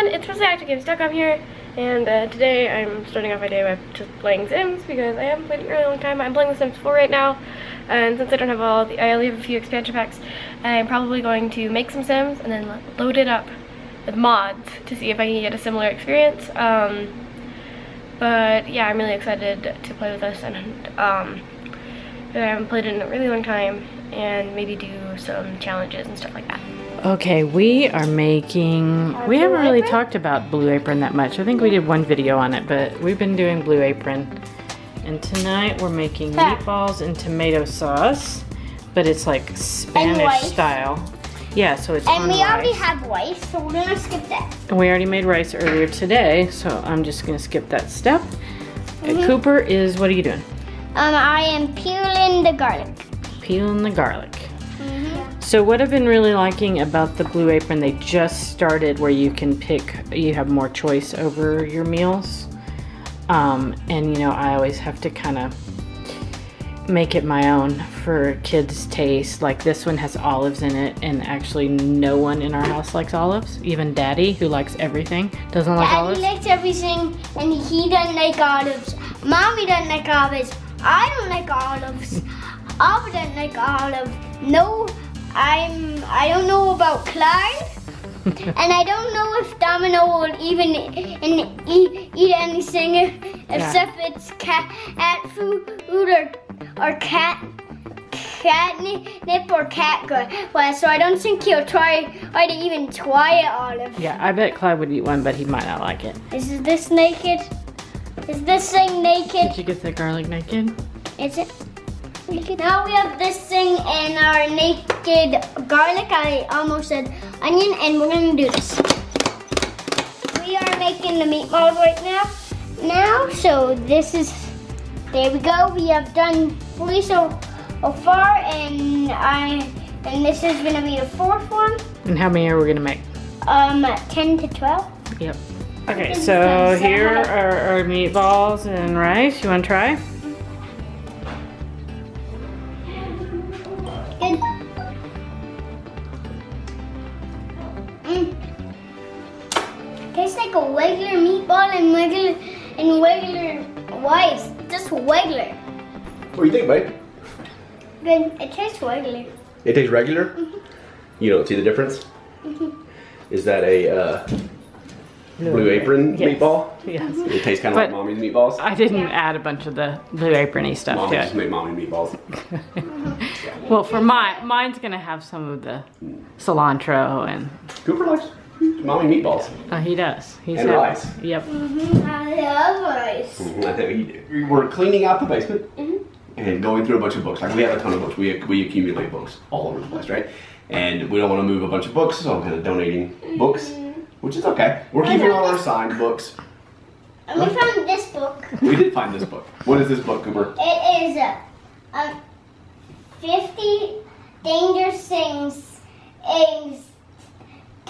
everyone, it's ActOutGames.com here, and uh, today I'm starting off my day by just playing Sims because I haven't played in a really long time. I'm playing The Sims 4 right now, and since I don't have all the, I only have a few expansion packs, I'm probably going to make some Sims and then load it up with mods to see if I can get a similar experience. Um, but yeah, I'm really excited to play with this, and um, I haven't played it in a really long time, and maybe do some challenges and stuff like that. Okay, we are making, we haven't really talked about Blue Apron that much. I think we did one video on it, but we've been doing Blue Apron. And tonight we're making meatballs and tomato sauce, but it's like Spanish style. Yeah, so it's And we already have rice, so we're gonna skip that. And we already made rice earlier today, so I'm just gonna skip that step. And Mm-hmm. Cooper is, what are you doing? Um, I am peeling the garlic. Peeling the garlic. So what I've been really liking about the Blue Apron, they just started where you can pick, you have more choice over your meals. Um, and you know, I always have to kind of make it my own for kids' taste. Like this one has olives in it, and actually no one in our house likes olives. Even Daddy, who likes everything, doesn't like Daddy olives. Daddy likes everything, and he doesn't like olives. Mommy doesn't like olives. I don't like olives. Abba doesn't like olives. No, I'm. I don't know about Clyde. and I don't know if Domino will even in, eat, eat anything except it's cat, cat food or or cat catnip or cat. Well, so I don't think he'll try try to even try it, Olive. yeah, I bet Clyde would eat one, but he might not like it. Is this naked? Is this thing naked? Did you get the garlic naked? Is it? Now we have this thing and our naked garlic. I almost said onion, and we're gonna do this. We are making the meatballs right now. Now, so this is. There we go. We have done three so, so far, and I and this is gonna be the fourth one. And how many are we gonna make? Um, ten to twelve. Yep. Okay, so here are our meatballs and rice. You want to try? Rice. Regular. What do you think, babe? Good. It tastes regular. It tastes regular. You don't see the difference. Is that a uh, blue apron Yes. meatball? Yes. It tastes kind of like mommy's meatballs. I didn't add a bunch of the blue aprony stuff Mommy to just it. made mommy meatballs. Well, for mine, mine's gonna have some of the mm. cilantro and Cooper likes mommy meatballs. oh, he does. He's And had- rice. Yep. I love rice. I think you do. We're cleaning out the basement and going through a bunch of books. Like we have a ton of books. We we accumulate books all over the place, right? And we don't want to move a bunch of books, so I'm kind of donating books, which is okay. We're keeping all our signed books. And we found this book. We did find this book. What is this book, Cooper? It is uh, um, 50 dangerous things, things t-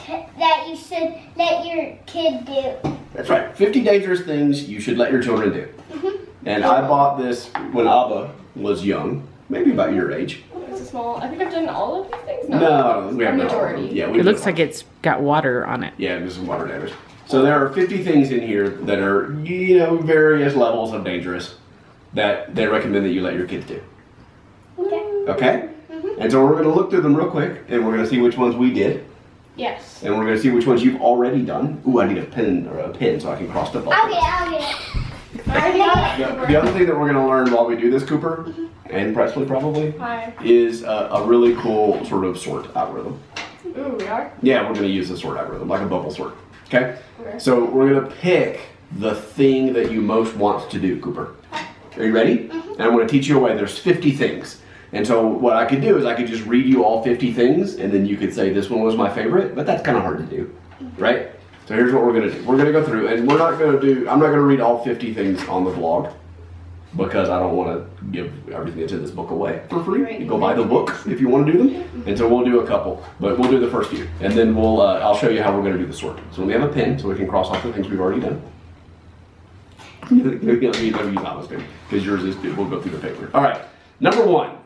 that you should let your kid do. That's right. 50 dangerous things you should let your children do. Mm-hmm. And I bought this when Abba was young, maybe about your age. It's a small. I think I've done all of these things. No, we have A no. majority. Yeah, we It looks like it's got water on it. Yeah, there's some water damage. So there are 50 things in here that are, you know, various levels of dangerous that they recommend that you let your kids do. Okay. Okay? Mm-hmm. And so we're going to look through them real quick, and we're going to see which ones we did, Yes. and we're going to see which ones you've already done. Ooh, I need a pen or a pin so I can cross the off. I'll get I'll get it. I already got The, the other thing that we're going to learn while we do this, Cooper, mm-hmm. and Presley probably, Hi. is a, a really cool sort of sort algorithm. Ooh, we are. Yeah, we're going to use a sort algorithm, like a bubble sort. Okay? Okay. So we're going to pick the thing that you most want to do, Cooper. Are you ready? Mm-hmm. And I'm going to teach you a way. There's 50 things. And so what I could do is I could just read you all 50 things, and then you could say this one was my favorite, but that's kind of hard to do, right? So here's what we're going to do. We're going to go through, and we're not going to do, I'm not going to read all 50 things on the blog because I don't want to give everything that's in this book away for free. You go buy the book if you want to do them. And so we'll do a couple, but we'll do the first few, and then we'll uh, I'll show you how we're going to do the sort. So we have a pen, so we can cross off the things we've already done. Maybe let me let me use Alice pen because yours is we'll go through the paper. All right, number one,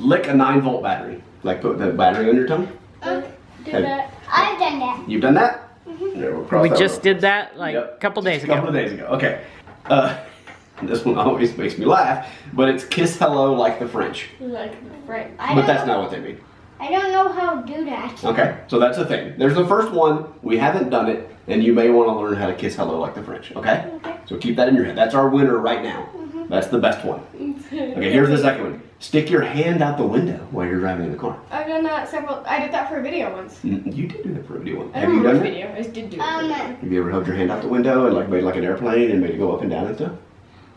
lick a nine volt battery. Like put the battery on your tongue. Did Okay. that. I've done that. You've done that. Mm-hmm. Yeah, we'll We that just road. did that like Yep. a couple days A couple ago. of days ago. Okay. Uh, this one always makes me laugh, but it's kiss hello like the French. Like, right. I But that's not what they mean. I don't know how to do that. Okay, so that's the thing. There's the first one. We haven't done it, and you may want to learn how to kiss hello like the French. Okay? Okay. So keep that in your head. That's our winner right now. Mm-hmm. That's the best one. Okay, here's the second one. Stick your hand out the window while you're driving in the car. I've done that several. I did that for a video once. You did do that for a video one. I Have don't you remember done which that? video. I just did do it. for Um, a video. Have you ever held your hand out the window and like made like an airplane and made it go up and down and stuff?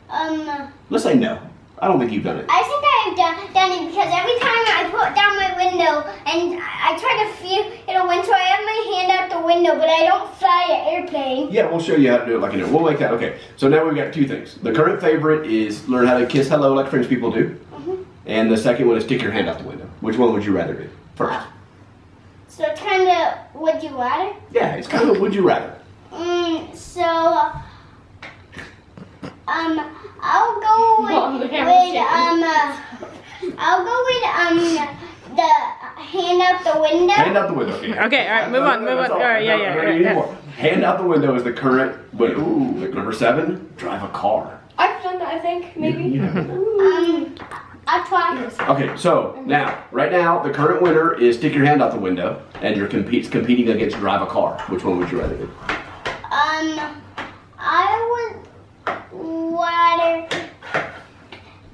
Um, Let's say no. I don't think you've done it. I think I've done, done it because every time I put down my window and I I try to feel it'll win, so I have my hand out the window, but I don't fly an airplane. Yeah, we'll show you how to do it like an air. We'll make that. Okay, so now we've got two things. The current favorite is learn how to kiss hello like French people do. And the second one is stick your hand out the window. Which one would you rather do first? So kind of would you rather? Yeah, it's kind of would you rather. Mm, so um, I'll go with, the with um, uh, I'll go with um the hand out the window. Hand out the window. Okay, Okay, all right, move on, move on. All right, yeah, yeah, yeah, yeah. Hand out the window is the current. Wait, ooh, like number seven. Drive a car. I've done that. I think maybe. you haven't. Um, I'll try. Okay, so now, right now, the current winner is stick your hand out the window, and you're compete, competing against drive a car. Which one would you rather do? Um, I would rather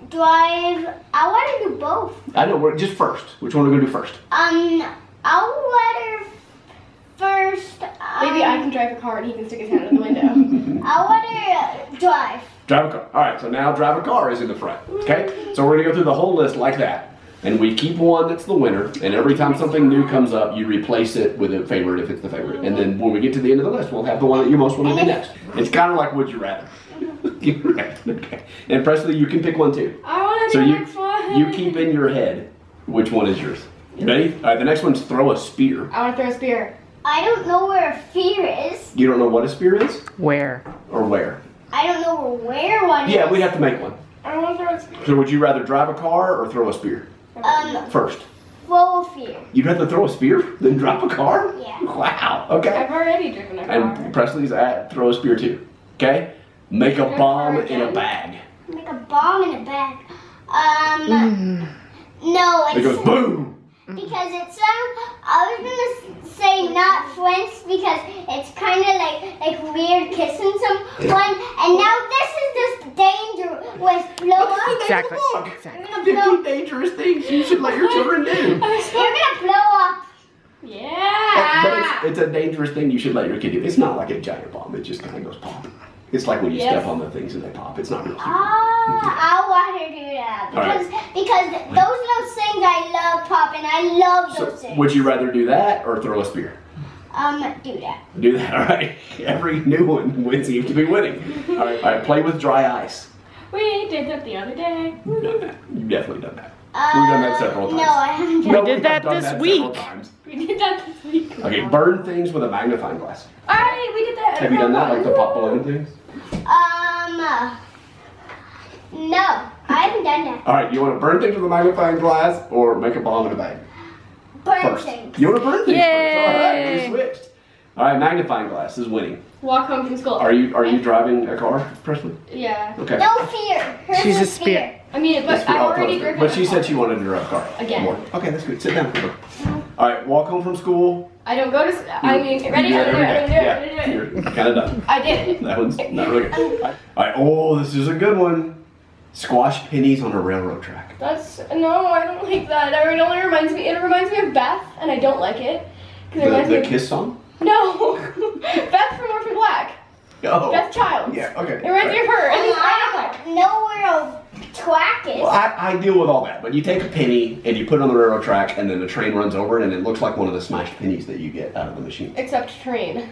drive. I want to do both. I know. We're just first. Which one are we gonna do first? Um, I'll rather first. Um, Maybe I can drive a car and he can stick his hand out the window. I want to drive. Drive a car. All right, so now drive a car is in the front. Okay, so we're gonna go through the whole list like that, and we keep one that's the winner, and every time something new comes up, you replace it with a favorite if it's the favorite, and then when we get to the end of the list, we'll have the one that you most want to do next. It's kind of like would you rather. okay, and Presley, you can pick one too. I want to So do you the next one. you keep in your head which one is yours. You ready? All right, the next one's throw a spear. I want to throw a spear. I don't know where a spear is. You don't know what a spear is Where? or where. I don't know where one is. Yeah, we'd have to make one. I want to throw a spear. So would you rather drive a car or throw a spear Um, first? Throw a spear. You'd rather throw a spear than drop a car? Yeah. Wow. Okay. I've already driven a car. And Presley's at throw a spear too. Okay? Make a bomb in a bag. Make a bomb in a bag. Um, no, It goes boom. Because it's um. I was gonna say not French because it's kind of like like weird kissing someone, and now this is just dangerous. Blow up. Exactly. Look, Exactly. You're gonna blow. dangerous things you should let your children do. You're gonna blow up. Yeah. But it's, it's a dangerous thing you should let your kid do. It's not like a giant bomb. It just kind of goes pop. It's like when you Yes. step on the things and they pop. It's not real cute. Ah, I want to do that All right. because because those little things I love pop and I love So, those things. would you rather do that or throw a spear? um do that? Do that, all right. Every new one would seem to be winning. All right, all right. Play with dry ice. We did that the other day. You've done that. You've definitely done that. Uh, We've done that several times. No, I haven't. No, did have that done this several week. times. We did that this week. Okay, burn things with a magnifying glass. Alright, we did that. Have you done that, like the pop balloon things? Um, no, I haven't done that. All right, you want to burn things with a magnifying glass or make a bomb in a bag? Burn First. things. You want to burn things first. All right, Yay. we switched. All right, magnifying glass is winning. Walk home from school. Are you are you driving a car, Presley? Yeah. Okay. No fear. Hers She's a is spear. I mean, Let's but be I've already close. driven But she said she wanted to drive a car. Again. More. Okay, that's good. Sit down. Cooper. All right, walk home from school. I don't go to. s- I mean, You ready? do I that don't do it. I every don't do day. it. I Yeah, don't do it. you're kind of done. I did. That one's not really good. All right. Oh, this is a good one. Squash pennies on a railroad track. That's no, I don't like that. That it only reminds me. It reminds me of Beth, and I don't like it because it The, reminds me the of kiss song. no, Beth from Orphan Black. Oh. Beth Childs. Yeah. Okay. It reminds me of her. And Um, I I don't know where a track is. Well, I, I deal with all that, but you take a penny and you put it on the railroad track, and then the train runs over it, and it looks like one of the smashed pennies that you get out of the machine. Except train.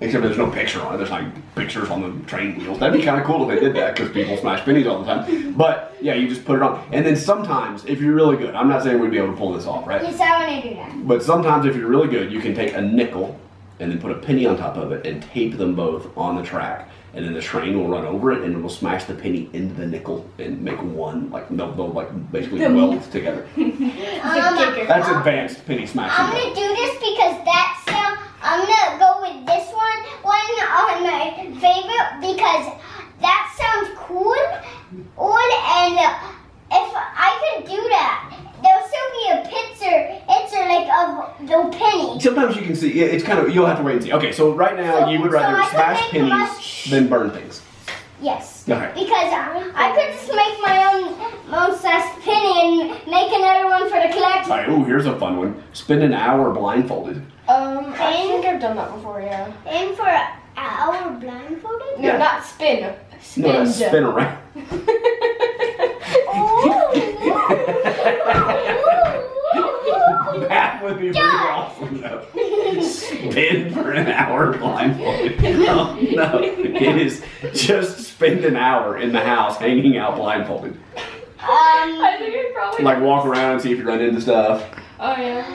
Except there's no picture on it. There's like pictures on the train wheels. That'd be kind of cool if they did that because people smash pennies all the time. But yeah, you just put it on, and then sometimes if you're really good, I'm not saying we'd be able to pull this off, right? Yes, I want to do that. But sometimes if you're really good, you can take a nickel and then put a penny on top of it and tape them both on the track and then the train will run over it and it will smash the penny into the nickel and make one like they'll, they'll like basically weld together. That's advanced penny smashing. I'm gonna do this because that sound. I'm gonna go with this one. One on my favorite because that sounds cool. Cool and if I could do that. There'll still be a picture, picture like of the penny. Sometimes you can see. It's kind of you'll have to wait and see. Okay, so right now so, you would rather smash pennies much... than burn things. Yes. Because I, I could just make my own most last penny and make another one for the collection. Right, ooh, here's a fun one. Spend an hour blindfolded. Um, I and, think I've done that before, yeah. And for an hour blindfolded? No, yeah. not spin. No, spin around. that would be pretty awesome though. Spin for an hour blindfolded. No, no, it is just spend an hour in the house hanging out blindfolded. Um, I think I probably. Like walk around and see if you run into stuff. Oh yeah.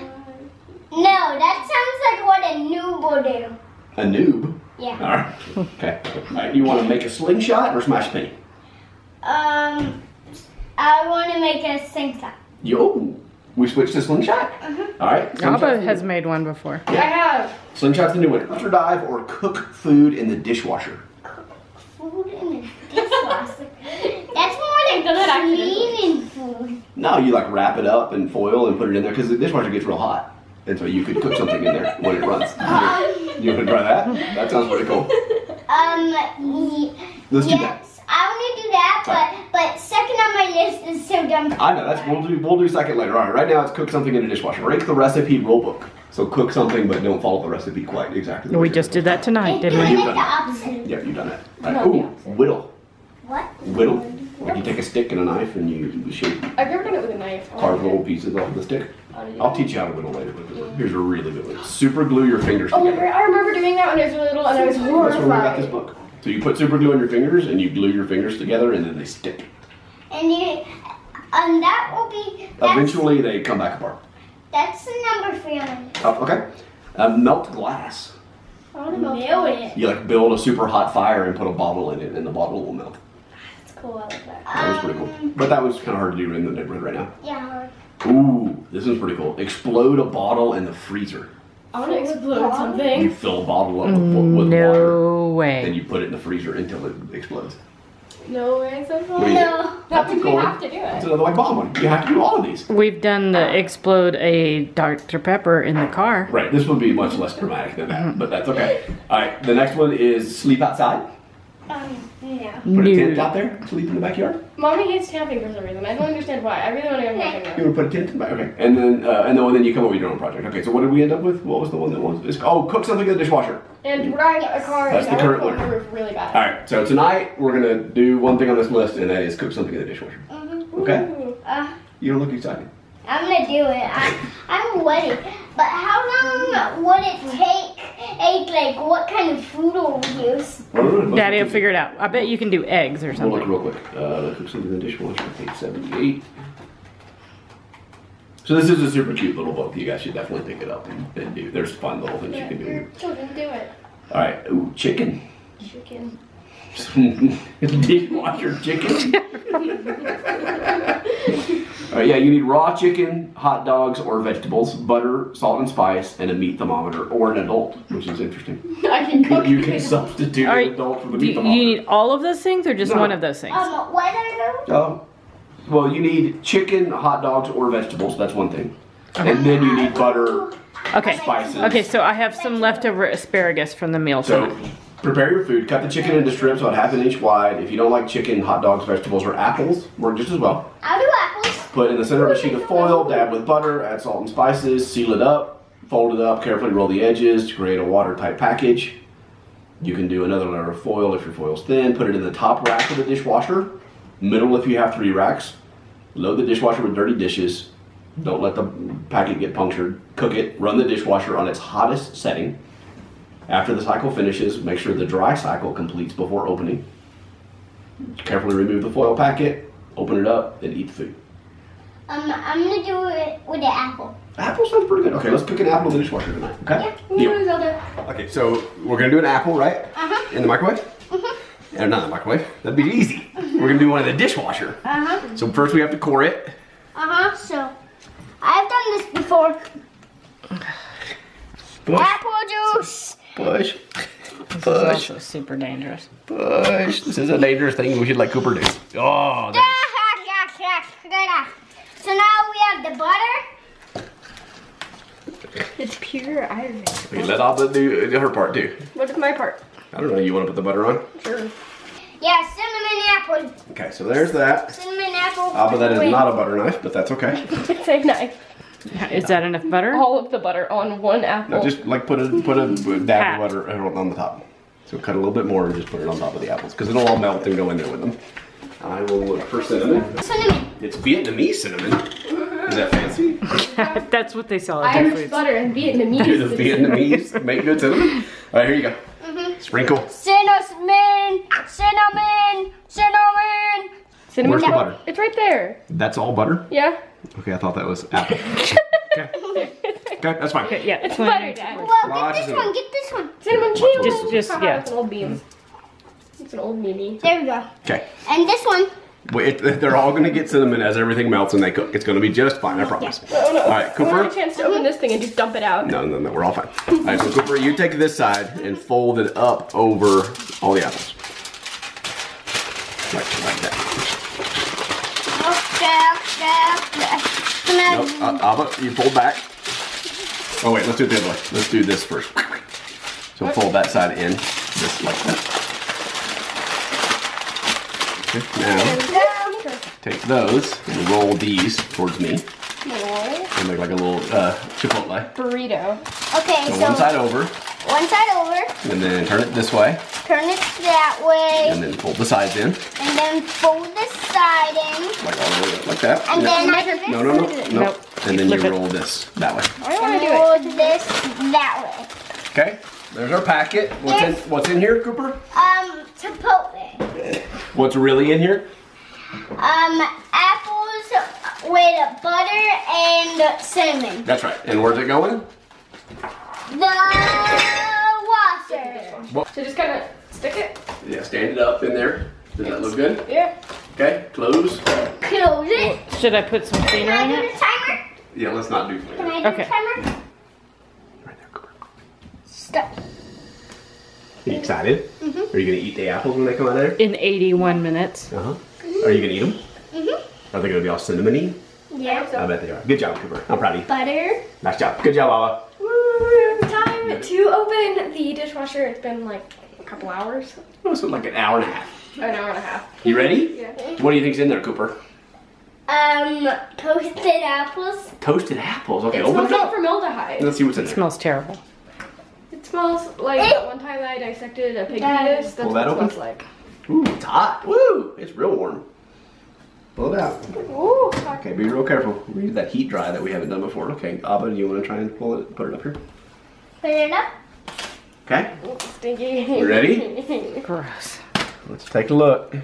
no, that sounds like what a noob will do. A noob. Yeah. All right. Okay. All right. You want to make a slingshot or smash penny? Um, I want to make a sing song. Yo, we switched to slingshot. All right. Abba slingshot's has made one before. I have. Slingshot's the new one. Dumpster dive or cook food in the dishwasher. Cook Food in the dishwasher. That's more than Done that cleaning food. No, you like wrap it up in foil and put it in there because the dishwasher gets real hot, and so you could cook something in there when it runs. You want to try that? That sounds pretty cool. Um, ye- Let's yes, I want to do that, but but second on my list is so dumb. I know that's we'll do we'll do second later. All right, right now it's cook something in a dishwasher. Break the recipe rule book. So cook something, but don't follow the recipe quite exactly. We just did that tonight, Doing didn't it we? You've the done it. opposite. Yeah, you've done that. All right. Not Ooh, whittle. What? Whittle. Like you take a stick and a knife and you shape I've never done it with a knife. carve little pieces off the stick. How to do I'll teach you how to whittle later. but Here's a really good one. Super glue your fingers Oh, together. I remember doing that when I was really little, and I was horrified. That's where we got this book. So you put super glue on your fingers and you glue your fingers together and then they stick. And you, and that will be. Eventually they come back apart. That's the number for your list. Oh, okay. Um, melt glass. I want to Nail it. You like build a super hot fire and put a bottle in it and the bottle will melt. That's cool. I like that. That was pretty cool. But that was kind of hard to do in the neighborhood right now. Yeah. Ooh, this is pretty cool. Explode a bottle in the freezer. I want to explode You something. fill a bottle up with, with water No and way. you put it in the freezer until it explodes. No way, so What do fun. No. That That's means we cool. have to do it. It's another like bomb one. You have to do all of these. We've done the explode a Dr. Pepper in the car. Right, this would be much less dramatic than that, but that's okay. All right, the next one is sleep outside. Um, no. Put a tent No. out there, to sleep in the backyard. Mommy hates camping for some reason. I don't understand why. I really want to go camping You though. would put a tent in the back, okay. And then, uh, and then, and then you come up with your own project. Okay, so what did we end up with? What was the one that was? It's, oh, cook something in the dishwasher. And ride a car That's the current on the one. really bad. All right, so tonight we're gonna do one thing on this list, and that is cook something in the dishwasher. Okay? Uh, You don't look excited. I'm gonna do it. I, I'm ready. But how long would it take? Take like what kind of food will we use? Well, no, no, let's Daddy will figure it out. I bet you can do eggs or We'll look something. real quick. Uh, cook something in the dishwasher, page 78. So this is a super cute little book. You guys should definitely pick it up and, and do. There's fun little things you Yeah, can your do. children do it. All right, ooh, chicken. Chicken. Dishwasher chicken. All right, yeah, you need raw chicken, hot dogs, or vegetables, butter, salt and spice, and a meat thermometer, or an adult, which is interesting. I can cook. You can substitute All an adult for the Do meat you thermometer. You need all of those things or just No. one of those things? Um, what are those? Oh, well, you need chicken, hot dogs, or vegetables. That's one thing. And then you need butter, Okay. spices. Okay, so I have some leftover asparagus from the meal So tonight. prepare your food. Cut the chicken into strips about half an inch wide. If you don't like chicken, hot dogs, vegetables, or apples work just as well. I'll do apples. Put in the center of a sheet of foil, dab with butter, add salt and spices, seal it up, fold it up, carefully roll the edges to create a watertight package. You can do another layer of foil if your foil's thin. Put it in the top rack of the dishwasher, middle if you have three racks. Load the dishwasher with dirty dishes. Don't let the packet get punctured. Cook it. Run the dishwasher on its hottest setting. After the cycle finishes, make sure the dry cycle completes before opening. Carefully remove the foil packet, open it up, and eat the food. Um, I'm gonna do it with the apple. Apple sounds pretty good. Okay, let's cook an apple in the dishwasher tonight. Okay. Yeah. Deal. Okay, so we're gonna do an apple, right? Uh-huh. In the microwave? Mm-hmm. not in the microwave. That'd be easy. We're gonna do one in the dishwasher. Uh-huh. So first we have to core it. Uh-huh. So, I've done this before. Push, Apple juice. push, This is push, also super dangerous. push. This is a dangerous thing we should let Cooper do. Oh, there- So now we have the butter. It's pure iron. Okay, let Abba do her part too. What is my part? I don't know. You want to put the butter on? Sure. Yeah, cinnamon apple. Okay, so there's that. Cinnamon apple. Abba, that is not a butter knife, but that's okay. Same knife. Is that enough butter? All of the butter on one apple. No, just like put a put a dab of butter on the top. So cut a little bit more and just put it on top of the apples because it'll all melt and go in there with them. I will look for cinnamon. Cinnamon. It's Vietnamese cinnamon. Is that fancy? That's what they sell at Irish Foods. butter and Vietnamese. Do Vietnamese. the Vietnamese make good cinnamon? All right, here you go. Mm-hmm. Sprinkle. Cinnamon. Cinnamon. Cinnamon. Cinnamon Where's the butter? It's right there. That's all butter. Yeah. Okay, I thought that was apple. okay. Okay, that's fine. Yeah, It's fine. butter, Dad. Well, get of this one. Get this one. Cinnamon cheese. Just- just- yeah. It's an old beans. It's an old meme. There we go. Okay. And this one. Wait, it- they're all going to get cinnamon as everything melts and they cook. It's going to be just fine, I promise. Oh no. All right, I want Cooper. a chance to open this thing and just dump it out. No, no, no, we're all fine. All right, so Cooper, you take this side and fold it up over all the apples. Like, like that. Okay, okay, Nope, uh, Abba, you fold back. Oh wait, let's do it the other way. Let's do this first. So fold that side in, just like that. Okay, now take those and roll these towards me. Little And make like a little uh, chipotle. burrito. Okay, So so one side over, one side over, and then turn it this way, turn it that way, and then fold the sides in, and then fold this side in, like all the way up, like that. and No, then I no, no, no, no. Nope. And then you Flip it. roll this that way. I want to do it. Roll this that way. Okay, there's our packet. What's in, what's in here, Cooper? Um, chipotle. What's really in here? Um, apples with butter and cinnamon. That's right. And where's it going? The washer. So just kind of stick it. Yeah, stand it up in there. Does that look good? Yeah. Okay, close. Close it. Should I put some Can cleaner I in do it? the timer? Yeah, let's not do Can. I do Okay. the timer? Right there, Cooper. Stop. Are you excited? Are you gonna eat the apples when they come out of there? In 81 minutes. Uh huh. Are you gonna eat them? Mm-hmm. Are they gonna be all cinnamony? Yeah. I bet they are. Good job, Cooper. I'm proud of you. Butter. Nice job. Good job, Lala. Woo! Time to open the dishwasher. It's been like a couple hours, That was like an hour and a half. an hour and a half. You ready? Yeah. What do you think's in there, Cooper? Um, toasted apples. Toasted apples. Okay, It open smells it like up. formaldehyde. Let's see what's in there. smells terrible. It smells like that one time I dissected a pig Dad. fetus. That's Pull what that it open. smells like. Ooh, it's hot. Woo! It's real warm. Pull it out. Ooh, Okay, be real careful. We need that heat dry that we haven't done before. Okay, Abba, do you want to try and pull it, put it up here? Put it up. Okay, stinky. You ready? Gross. let's take a look.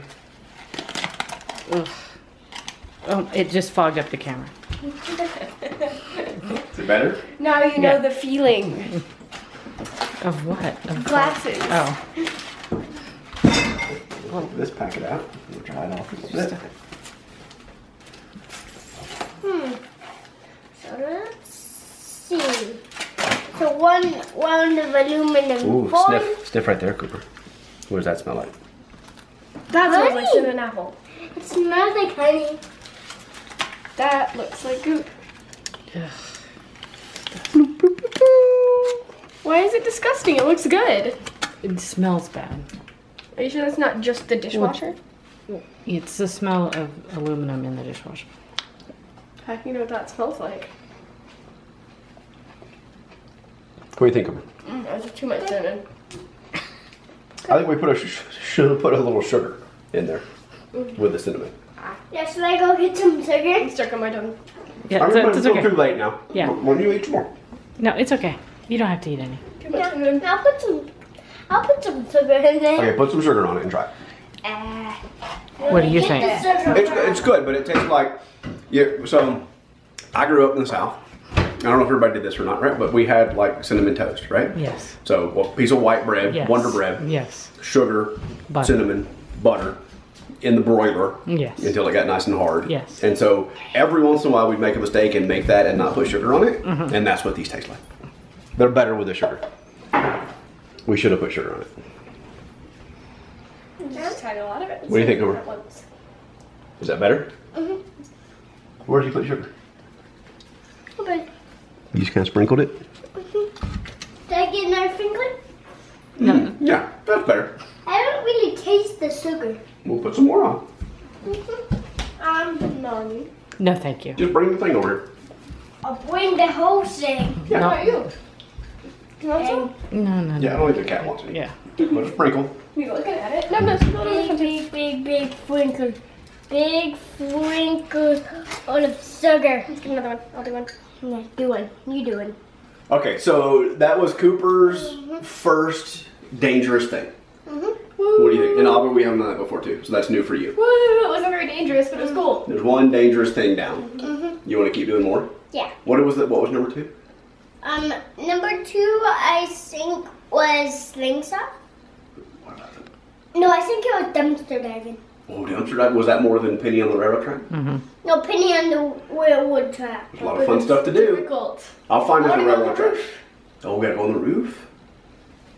Ugh. Oh, it just fogged up the camera. Is it better? now you know the feeling. Of what? Of Glasses. Oh. Pull this packet out. We'll try it off a little bit. So let's see. So one round of aluminum Ooh, foil. sniff, sniff right there, Cooper. What does that smell like? That smells like Honey. cinnamon apple. It smells like honey. That looks like goop. Why is it disgusting? It looks good. It smells bad. Are you sure that's not just the dishwasher? It's the smell of aluminum in the dishwasher. How do you know what that smells like? What do you think, Cooper? Mm, that's too much cinnamon. I think we put a sh- should have put a little sugar in there with the cinnamon. Yeah, should I go get some sugar? I'm stuck on my tongue. Yeah, I'm it's, gonna it's it's okay. too late now. Yeah. When you eat some more. No, it's okay. You don't have to eat any. Too much Yeah. I'll put some. I'll put some sugar in there. Okay, put some sugar on it and try it. Uh, What do you get think? It's, it's good, but it tastes like yeah. So I grew up in the South. I don't know if everybody did this or not, right? But we had like cinnamon toast, right? Yes. So well, piece of white bread, Yes. Wonder Bread, Yes. sugar, Butter. cinnamon, butter in the broiler Yes. until it got nice and hard. Yes. And so every once in a while we'd make a mistake and make that and not put sugar on it, Mm-hmm. and that's what these taste like. They're better with the sugar. We should have put sugar on it. Just tried a lot of it. What do you think, Cooper? At. Is that better? Mhm. Where did you put sugar? Okay. You just kind of sprinkled it? Did I get another finger? No. Yeah, that's better. I don't really taste the sugar. We'll put some more on. Um, no. No, thank you. Just bring the thing over here. I'll bring the whole thing. Yeah. No. How about you? You want some? No, no, Yeah, I don't think the cat wants it. Yeah. Put a sprinkle. You looking at it? No, no, sprinkle it on this Big, big, big, big sprinkle. Big sprinkle of sugar. Let's get another one. I'll do one. Yeah, do one. You do it. Okay, so that was Cooper's first dangerous thing. Mhm. What do you think? And Albert, we haven't done that before too, so that's new for you. Woo! It wasn't very dangerous, but it was cool. There's one dangerous thing down. Mhm. You want to keep doing more? Yeah. What was it? What was number two? Um, number two, I think was slingshot. What about them? No, I think it was dumpster diving. Oh, dumpster diving Was that more than Penny on the railroad track? No, penny on the railroad track. There's a lot of fun stuff to do. Difficult. I'll find us I a wanna go on railroad track. Oh, we gotta go on the roof.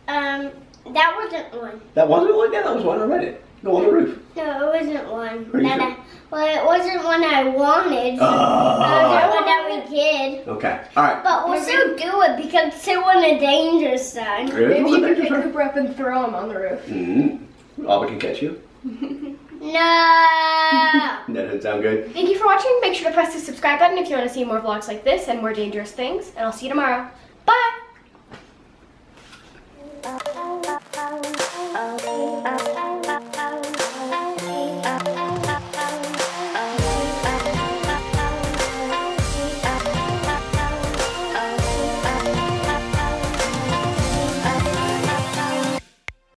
Um, that wasn't one. That wasn't one. Yeah, that was one. I read it. No, on the roof. No, it wasn't one. That sure? I, well, it wasn't one I wanted. Uh, uh, one that we did. Okay, all right. But we'll still do it because it was a the danger sign. Maybe you can pick side. Cooper up and throw him on the roof. Mm hmm can catch you. no. that doesn't sound good. Thank you for watching. Make sure to press the subscribe button if you want to see more vlogs like this and more dangerous things. And I'll see you tomorrow. Bye. Oh, oh, oh,